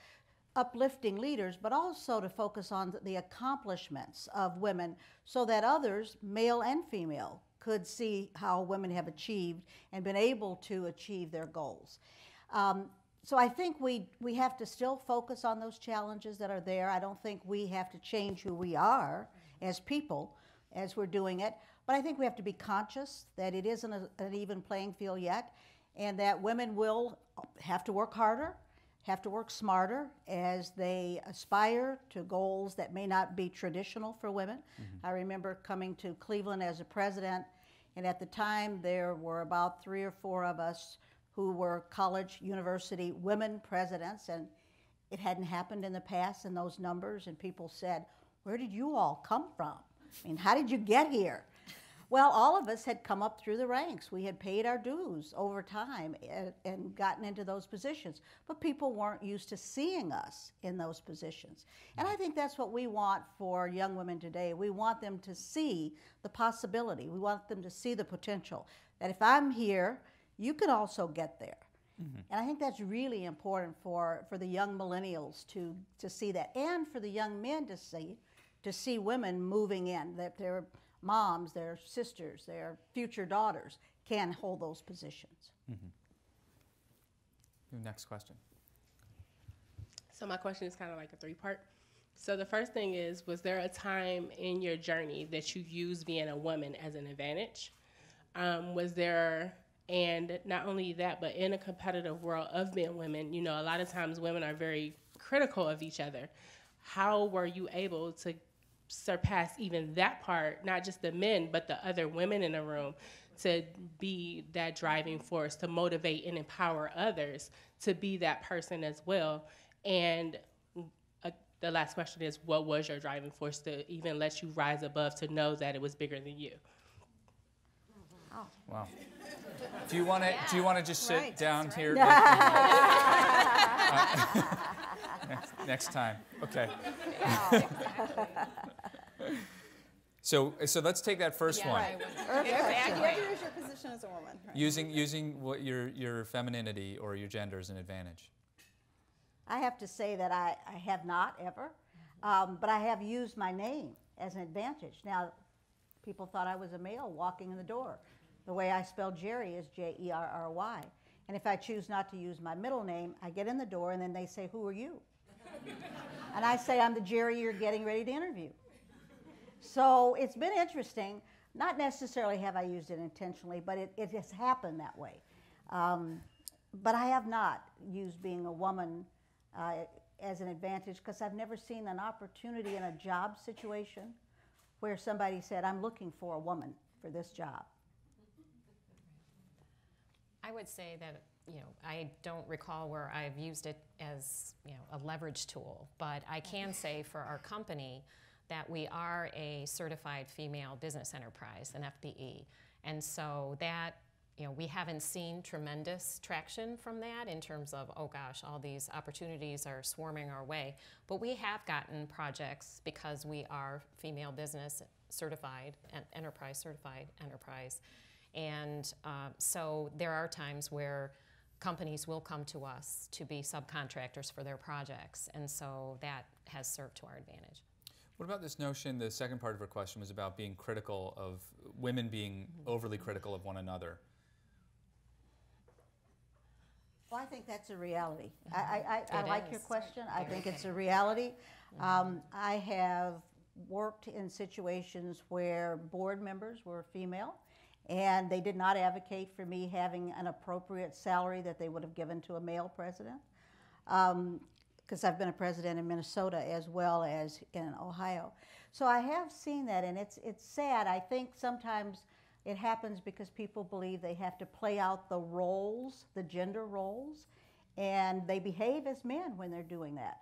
uplifting leaders, but also to focus on the accomplishments of women so that others, male and female, could see how women have achieved and been able to achieve their goals. Um, so I think we, we have to still focus on those challenges that are there. I don't think we have to change who we are as people as we're doing it. But I think we have to be conscious that it isn't a, an even playing field yet and that women will have to work harder, have to work smarter as they aspire to goals that may not be traditional for women. Mm-hmm. I remember coming to Cleveland as a president, and at the time there were about three or four of us who were college, university women presidents, and it hadn't happened in the past in those numbers, and people said, Where did you all come from? I mean, how did you get here? Well, all of us had come up through the ranks. We had paid our dues over time and, and, gotten into those positions. But people weren't used to seeing us in those positions. And I think that's what we want for young women today. We want them to see the possibility, we want them to see the potential. That if I'm here, you can also get there. Mm-hmm. And I think that's really important for, for the young millennials to, to see that, and for the young men to see, to see women moving in, that their moms, their sisters, their future daughters can hold those positions. Mm-hmm. Next question. So, my question is kind of like a three part. So, the first thing is Was there a time in your journey that you used being a woman as an advantage? Um, was there and not only that, but in a competitive world of being women, you know, a lot of times women are very critical of each other. How were you able to surpass even that part, not just the men, but the other women in the room, to be that driving force, to motivate and empower others to be that person as well? And uh, the last question is what was your driving force to even let you rise above to know that it was bigger than you? Wow. Do you want to? Yeah. Do you want to just sit right. down right. here? uh, next, next, time. Okay. So, so let's take that first yeah, one. Right. Exactly. Use your position as a woman. Right. Using using what your your femininity or your gender as an advantage. I have to say that I, I have not ever, um, but I have used my name as an advantage. Now, people thought I was a male walking in the door. The way I spell Jerry is J E R R Y. And if I choose not to use my middle name, I get in the door and then they say, Who are you? and I say, I'm the Jerry you're getting ready to interview. So it's been interesting. Not necessarily have I used it intentionally, but it, it has happened that way. Um, but I have not used being a woman uh, as an advantage because I've never seen an opportunity in a job situation where somebody said, I'm looking for a woman for this job. I would say that you know I don't recall where I've used it as you know a leverage tool, but I can say for our company that we are a certified female business enterprise, an FBE, and so that you know we haven't seen tremendous traction from that in terms of oh gosh all these opportunities are swarming our way, but we have gotten projects because we are female business certified enterprise certified enterprise. And uh, so there are times where companies will come to us to be subcontractors for their projects, and so that has served to our advantage. What about this notion? The second part of her question was about being critical of women being overly critical of one another. Well, I think that's a reality. I, I, I, I like your question. I think it's a reality. Mm-hmm. Um, I have worked in situations where board members were female and they did not advocate for me having an appropriate salary that they would have given to a male president. Because I've been a president in Minnesota as well as in Ohio. So I have seen that, and it's, it's sad. I think sometimes it happens because people believe they have to play out the roles, the gender roles, and they behave as men when they're doing that.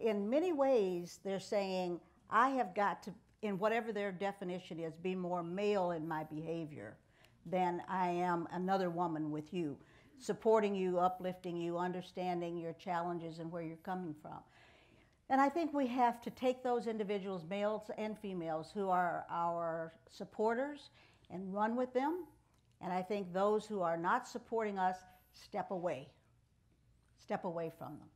In many ways, they're saying, I have got to in whatever their definition is, be more male in my behavior than I am another woman with you, supporting you, uplifting you, understanding your challenges and where you're coming from. And I think we have to take those individuals, males and females, who are our supporters and run with them. And I think those who are not supporting us, step away. Step away from them.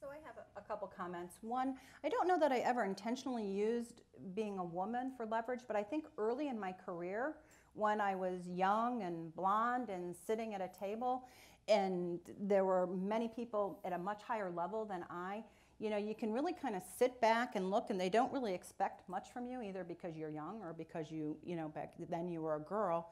So I have a, couple comments. One, I don't know that I ever intentionally used being a woman for leverage, but I think early in my career, when I was young and blonde and sitting at a table, and there were many people at a much higher level than I, you know, you can really kind of sit back and look, and they don't really expect much from you, either because you're young or because you, you know, back then you were a girl.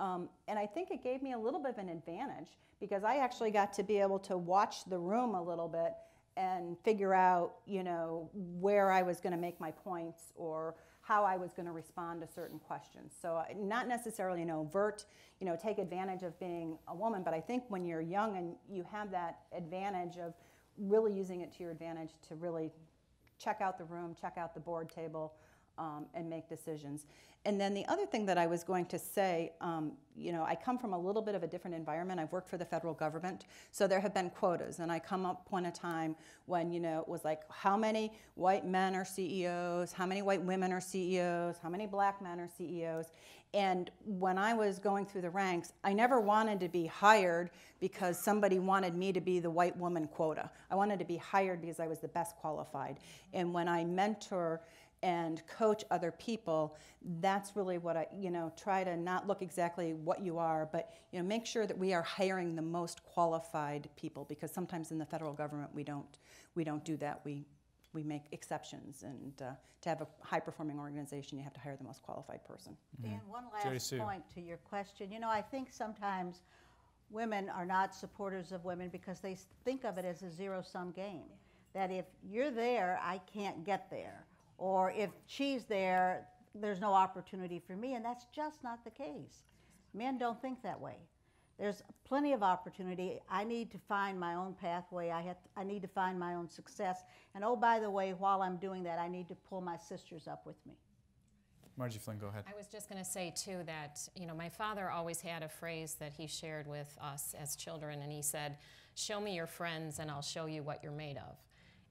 Um, and I think it gave me a little bit of an advantage because I actually got to be able to watch the room a little bit and figure out, you know, where I was going to make my points or how I was going to respond to certain questions. So uh, not necessarily an overt, you know, take advantage of being a woman, but I think when you're young and you have that advantage of really using it to your advantage to really check out the room, check out the board table, um, and make decisions. And then the other thing that I was going to say, um, you know, I come from a little bit of a different environment. I've worked for the federal government, so there have been quotas, and I come up on a time when you know it was like how many white men are CEOs, how many white women are CEOs, how many black men are CEOs. And when I was going through the ranks, I never wanted to be hired because somebody wanted me to be the white woman quota. I wanted to be hired because I was the best qualified. And when I mentor and coach other people, that's really what I, you know, try to not look exactly what you are, but, you know, make sure that we are hiring the most qualified people because sometimes in the federal government we don't, we don't do that. We, we make exceptions, and uh, to have a high-performing organization, you have to hire the most qualified person. Dan, one Jerry last Sue. point to your question. You know, I think sometimes women are not supporters of women because they think of it as a zero-sum game. That if you're there, I can't get there. Or if she's there, there's no opportunity for me, and that's just not the case. Men don't think that way. There's plenty of opportunity. I need to find my own pathway. I, have, I need to find my own success. And oh, by the way, while I'm doing that, I need to pull my sisters up with me. Margie Flynn, go ahead. I was just going to say, too, that, you know, my father always had a phrase that he shared with us as children, and he said, Show me your friends, and I'll show you what you're made of.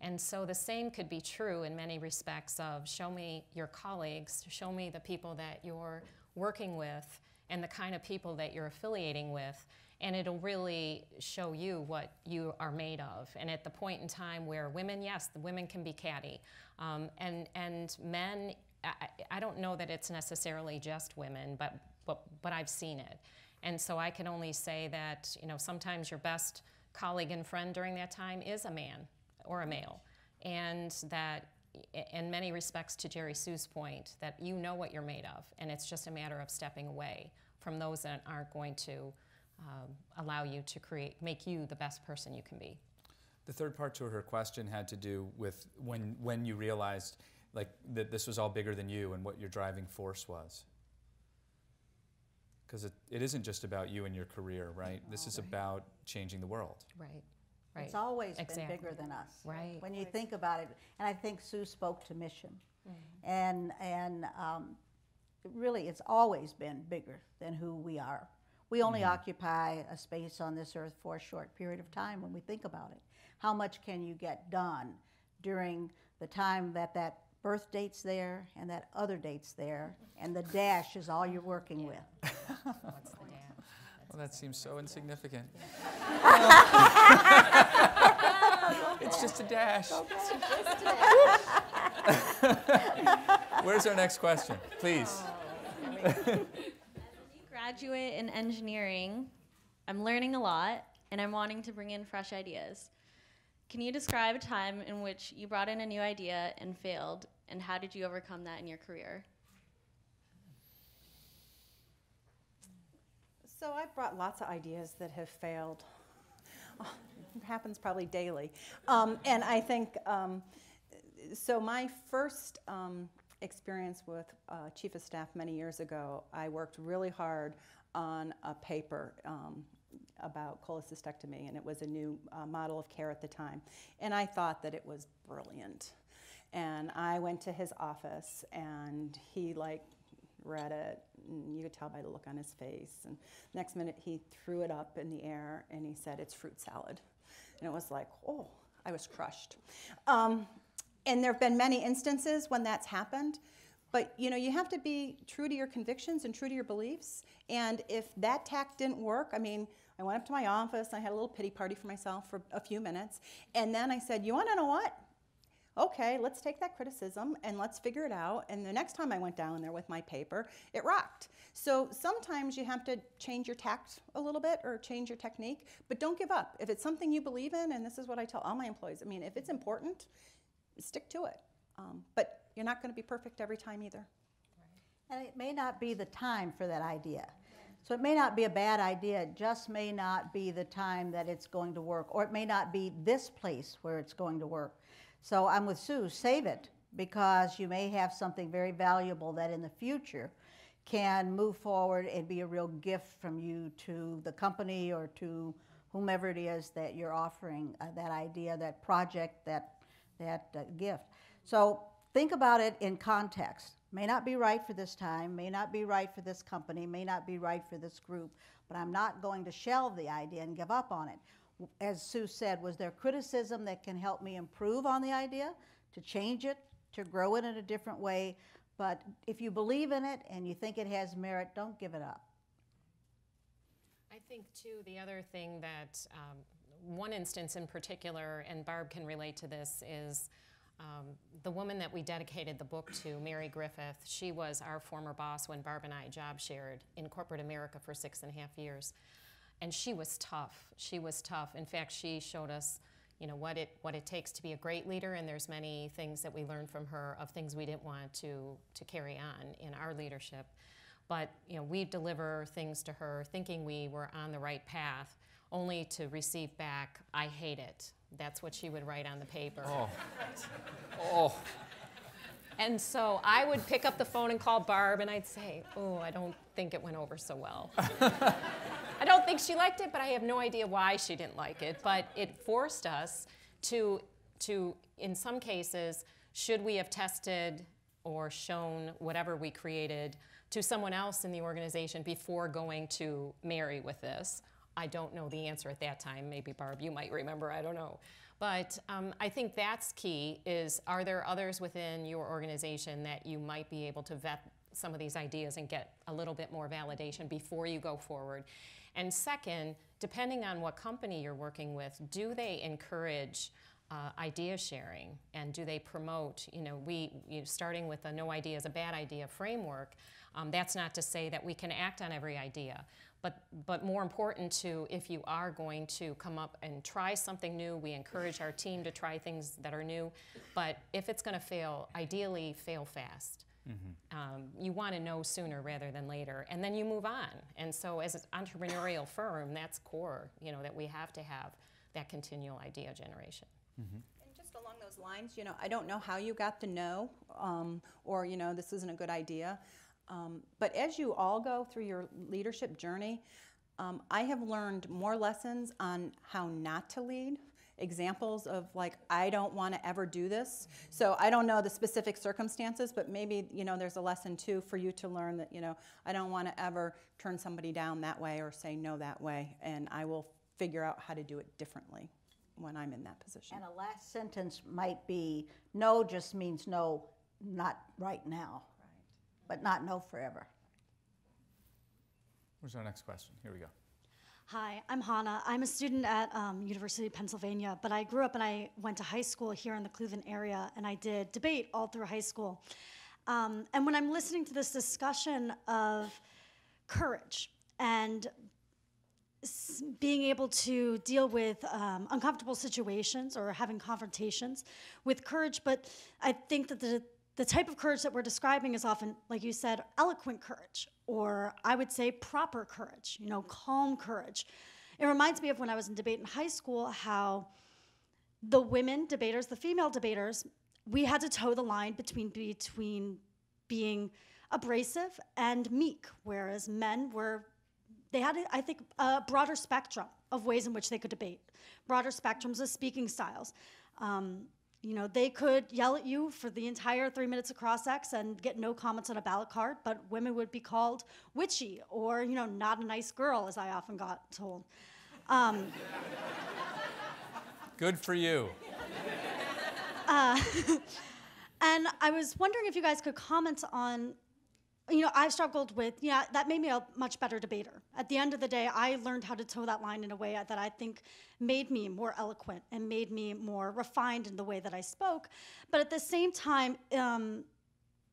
And so the same could be true in many respects of show me your colleagues, show me the people that you're working with, and the kind of people that you're affiliating with, and it'll really show you what you are made of. And at the point in time where women, yes, the women can be catty, um, and and men, I, I- don't know that it's necessarily just women, but but but I've seen it, and so I can only say that you know sometimes your best colleague and friend during that time is a man or a male, and that in many respects to Jerry Sue's point that you know what you're made of, and it's just a matter of stepping away from those that aren't going to um, allow you to create, make you the best person you can be. The third part to her question had to do with when when you realized like that this was all bigger than you and what your driving force was. Because it, it isn't just about you and your career, right? This is about changing the world. Right. Right. It's always Exactly. been bigger than us. Right. When you think about it, and I think Sue spoke to mission, Mm-hmm. and and um, really, it's always been bigger than who we are. We only Mm-hmm. occupy a space on this earth for a short period of time. When we think about it, how much can you get done during the time that that birth date's there and that other date's there, and the dash is all you're working with. What's the dash? Well, that seems so insignificant. it's just a dash. Where's our next question? Please. Oh, graduate in engineering. I'm learning a lot and I'm wanting to bring in fresh ideas. Can you describe a time in which you brought in a new idea and failed, and how did you overcome that in your career? So I've brought lots of ideas that have failed. Happens probably daily. Um, and I think, um, so my first um, experience with uh, Chief of Staff many years ago, I worked really hard on a paper um, about cholecystectomy, and it was a new uh, model of care at the time. And I thought that it was brilliant. And I went to his office, and he like read it, and you could tell by the look on his face. And next minute, he threw it up in the air, and he said, "It's fruit salad," and it was like, oh, I was crushed. Um, and there have been many instances when that's happened. But you know, you have to be true to your convictions and true to your beliefs. And if that tack didn't work, I mean, I went up to my office. I had a little pity party for myself for a few minutes. And then I said, You want to know what? Okay, let's take that criticism and let's figure it out. And the next time I went down there with my paper, it rocked. So sometimes you have to change your tact a little bit or change your technique, but don't give up. If it's something you believe in, and this is what I tell all my employees I mean, if it's important, stick to it. Um, but you're not going to be perfect every time either. And it may not be the time for that idea. So it may not be a bad idea, it just may not be the time that it's going to work, or it may not be this place where it's going to work. So I'm with Sue, save it, because you may have something very valuable that in the future can move forward and be a real gift from you to the company or to whomever it is that you're offering uh, that idea, that project, that, that uh, gift. So think about it in context. May not be right for this time, may not be right for this company, may not be right for this group, but I'm not going to shelve the idea and give up on it. As Sue said, was there criticism that can help me improve on the idea, to change it, to grow it in a different way? But if you believe in it and you think it has merit, don't give it up. I think, too, the other thing that um, one instance in particular, and Barb can relate to this, is um, the woman that we dedicated the book to, Mary Griffith, she was our former boss when Barb and I job shared in corporate America for six and a half years. And she was tough. She was tough. In fact, she showed us you know what it what it takes to be a great leader and there's many things that we learned from her of things we didn't want to to carry on in our leadership but you know we deliver things to her thinking we were on the right path only to receive back i hate it that's what she would write on the paper Oh. Oh. and so i would pick up the phone and call barb and i'd say oh i don't think it went over so well I don't think she liked it, but I have no idea why she didn't like it. But it forced us to, to in some cases, should we have tested or shown whatever we created to someone else in the organization before going to Mary with this? I don't know the answer at that time. Maybe Barb, you might remember. I don't know. But um, I think that's key. Is are there others within your organization that you might be able to vet some of these ideas and get a little bit more validation before you go forward? And second, depending on what company you're working with, do they encourage uh, idea sharing and do they promote, you know, we, you know, starting with a no idea is a bad idea framework, um, that's not to say that we can act on every idea. But, but more important to, if you are going to come up and try something new, we encourage our team to try things that are new. But if it's going to fail, ideally fail fast. Mm-hmm. Um, you want to know sooner rather than later, and then you move on. And so, as an entrepreneurial firm, that's core. You know that we have to have that continual idea generation. Mm-hmm. And just along those lines, you know, I don't know how you got to know, um, or you know, this isn't a good idea. Um, but as you all go through your leadership journey, um, I have learned more lessons on how not to lead examples of like I don't want to ever do this. So I don't know the specific circumstances, but maybe you know there's a lesson too for you to learn that you know I don't want to ever turn somebody down that way or say no that way, and I will figure out how to do it differently when I'm in that position. And a last sentence might be no just means no, not right now, right. but not no forever. Where's our next question? Here we go. Hi, I'm Hannah. I'm a student at um, University of Pennsylvania, but I grew up and I went to high school here in the Cleveland area, and I did debate all through high school. Um, and when I'm listening to this discussion of courage and being able to deal with um, uncomfortable situations or having confrontations with courage, but I think that the the type of courage that we're describing is often, like you said, eloquent courage, or I would say proper courage, you know, calm courage. It reminds me of when I was in debate in high school how the women debaters, the female debaters, we had to toe the line between between being abrasive and meek, whereas men were they had, I think, a broader spectrum of ways in which they could debate, broader spectrums of speaking styles. Um, you know, they could yell at you for the entire three minutes of cross-ex and get no comments on a ballot card, but women would be called witchy or, you know, not a nice girl, as I often got told. Um, Good for you. Uh, and I was wondering if you guys could comment on you know, I've struggled with, yeah, that made me a much better debater. At the end of the day, I learned how to toe that line in a way that I think made me more eloquent and made me more refined in the way that I spoke. But at the same time, um,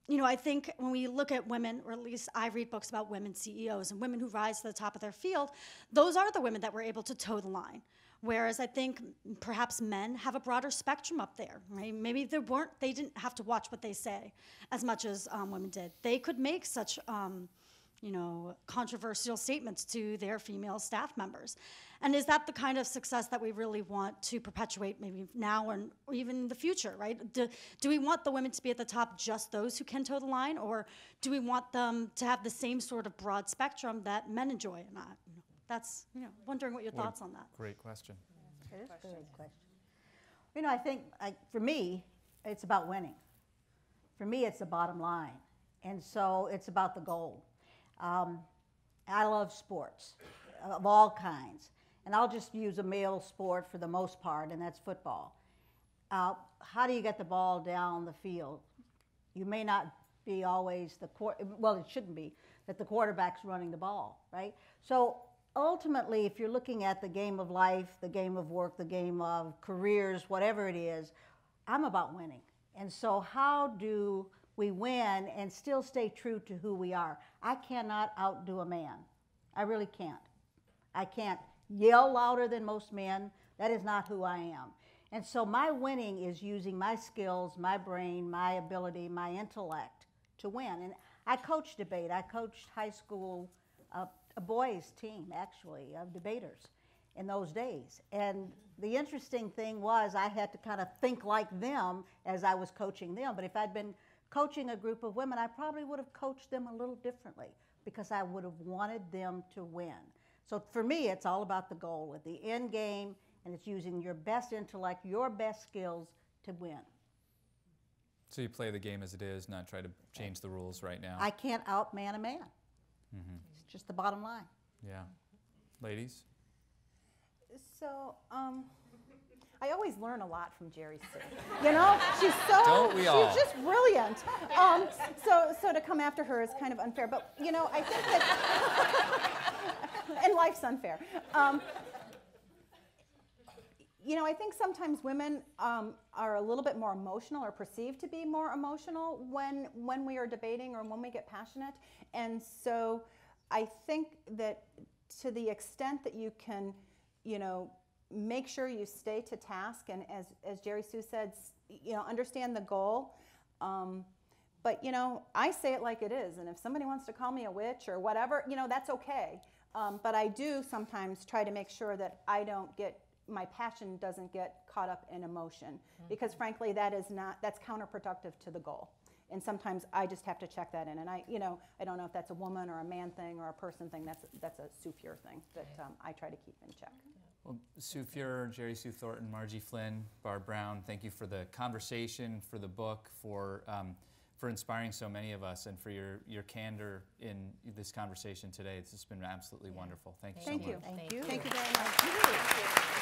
you know, I think when we look at women, or at least I read books about women CEOs and women who rise to the top of their field, those are the women that were able to toe the line. Whereas I think perhaps men have a broader spectrum up there, right? Maybe they weren't, they didn't have to watch what they say as much as um, women did. They could make such, um, you know, controversial statements to their female staff members. And is that the kind of success that we really want to perpetuate maybe now and or even in the future, right? Do, do we want the women to be at the top, just those who can toe the line, or do we want them to have the same sort of broad spectrum that men enjoy? or not? That's, you know, wondering what your What thoughts on that. Great question. It is a good question. You know, I think I, for me, it's about winning. For me, it's the bottom line. And so it's about the goal. Um, I love sports of all kinds. And I'll just use a male sport for the most part, and that's football. Uh, how do you get the ball down the field? You may not be always the quar- well, it shouldn't be that the quarterback's running the ball, right? So ultimately, if you're looking at the game of life, the game of work, the game of careers, whatever it is, I'm about winning. And so, how do we win and still stay true to who we are? I cannot outdo a man. I really can't. I can't yell louder than most men. That is not who I am. And so, my winning is using my skills, my brain, my ability, my intellect to win. And I coach debate. I coached high school, uh, a boys' team, actually, of debaters in those days. And the interesting thing was, I had to kind of think like them as I was coaching them. But if I'd been coaching a group of women, I probably would have coached them a little differently because I would have wanted them to win. So for me, it's all about the goal at the end game, and it's using your best intellect, your best skills to win. So you play the game as it is, not try to change the rules right now. I can't outman a man. Mhm. It's just the bottom line. Yeah. Ladies? So, um, I always learn a lot from Jerry Sue. You know, she's so she's just brilliant. Um, so, so to come after her is kind of unfair. But you know, I think that, and life's unfair. Um, you know, I think sometimes women um, are a little bit more emotional or perceived to be more emotional when when we are debating or when we get passionate. And so I think that to the extent that you can, you know, make sure you stay to task and as, as Jerry Sue said, you know, understand the goal. Um, but you know, I say it like it is, and if somebody wants to call me a witch or whatever, you know, that's okay. Um, but I do sometimes try to make sure that I don't get my passion doesn't get caught up in emotion because frankly that is not that's counterproductive to the goal and sometimes i just have to check that in. And i you know i don't know if that's a woman or a man thing or a person thing. That's that's a sue Fuhr thing that um, i try to keep in check. Well, Sue Fuehrer, Jerry Sue Thornton, Margie Flynn, Barb Brown, thank you for the conversation, for the book, for, um, for inspiring so many of us, and for your, your candor in this conversation today. It's just been absolutely wonderful. Thank you so thank much. you Thank you. thank you very much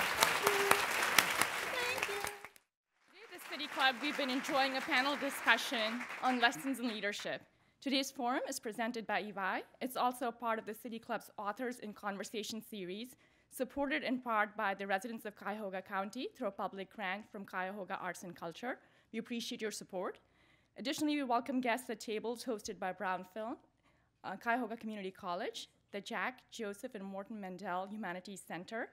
Club, we've been enjoying a panel discussion on lessons in leadership. Today's forum is presented by EY. It's also part of the City Club's Authors in Conversation series, supported in part by the residents of Cuyahoga County through a public grant from Cuyahoga Arts and Culture. We appreciate your support. Additionally, we welcome guests at tables hosted by Brown Flynn, uh, Cuyahoga Community College, the Jack, Joseph, and Morton Mandel Humanities Center,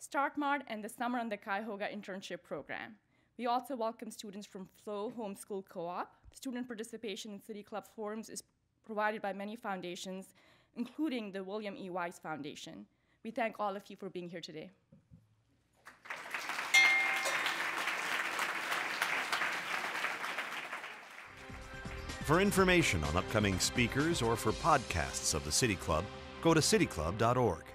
StartMart, and the Summer on the Cuyahoga Internship Program. We also welcome students from Flow Homeschool Co-op. Student participation in City Club forums is provided by many foundations, including the William E. Wise Foundation. We thank all of you for being here today. For information on upcoming speakers or for podcasts of the City Club, go to cityclub.org.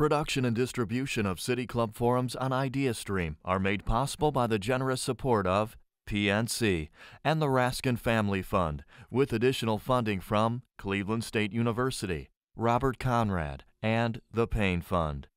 Production and distribution of City Club forums on IdeaStream are made possible by the generous support of PNC and the Raskin Family Fund, with additional funding from Cleveland State University, Robert Conrad, and the Payne Fund.